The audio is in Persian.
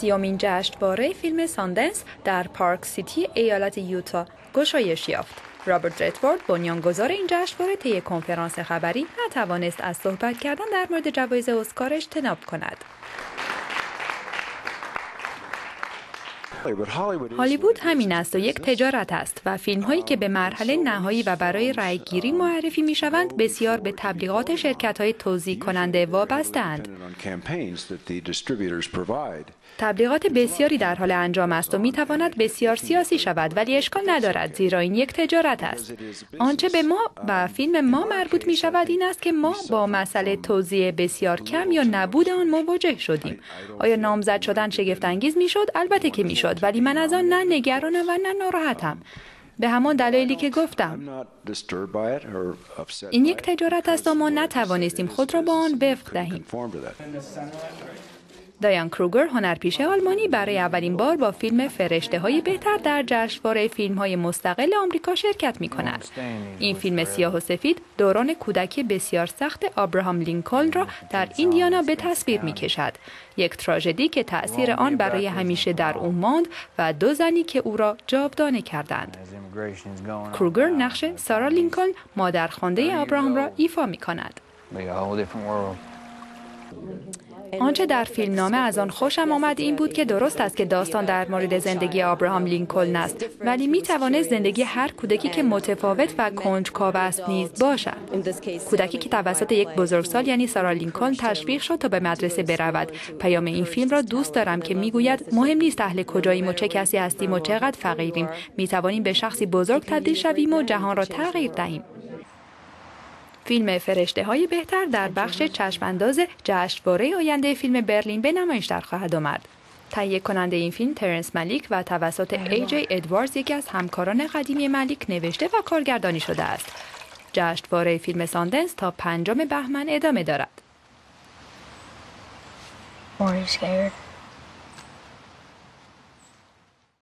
سی‌امین جشنواره فیلم ساندنس در پارک سیتی ایالت یوتا گشایش یافت. رابرت ردفورد بنیانگذار این جشنواره طی کنفرانس خبری نتوانست از صحبت کردن در مورد جوایز اسکار اجتناب کند. هالیوود همین است و یک تجارت است و فیلم هایی که به مرحله نهایی و برای رای گیری معرفی می شوند بسیار به تبلیغات شرکت های توزیع کننده وابسته‌اند. تبلیغات بسیاری در حال انجام است و می تواند بسیار سیاسی شود ولی اشکال ندارد زیرا این یک تجارت است. آنچه به ما و فیلم ما مربوط می شود این است که ما با مسئله توضیح بسیار کم یا نبود آن مواجه شدیم. آیا نامزد شدن شگفت انگیز می شد؟ البته که می شد ولی من از آن نه نگرانم و نه ناراحتم. به همان دلایلی که گفتم. این یک تجارت است و ما نتوانستیم خود را با آن وفق دهیم. دایان کروگر هنرپیشه آلمانی برای اولین بار با فیلم فرشته های بهتر در جشنواره فیلم های مستقل آمریکا شرکت می کند. این فیلم سیاه و سفید دوران کودکی بسیار سخت آبراهام لینکلن را در ایندیانا به تصویر می کشد. یک تراژدی که تأثیر آن برای همیشه در او ماند و دو زنی که او را جاودانه کردند. کروگر نقش سارا لینکلن مادرخوانده آبراهام را ایفا می کند. آنچه در فیلم نامه از آن خوشم آمد این بود که درست است که داستان در مورد زندگی آبراهام لینکلن است ولی می توانست زندگی هر کودکی که متفاوت و کنجکاو است نیز باشد. کودکی که توسط یک بزرگسال یعنی سارا لینکلن تشویق شد تا به مدرسه برود. پیام این فیلم را دوست دارم که می‌گوید مهم نیست اهل کجاییم و چه کسی هستیم و چقدر فقیریم. می توانیم به شخصی بزرگ تبدیل شویم و جهان را تغییر دهیم. فیلم فرشته های بهتر در بخش چشمانداز جشنواره آینده فیلم برلین به نمایش در خواهد آمد. تهیه کننده این فیلم ترنس ملیک و توسط ای جی ادواردز یکی از همکاران قدیمی ملیک نوشته و کارگردانی شده است. جشنواره فیلم ساندنس تا پنجم بهمن ادامه دارد.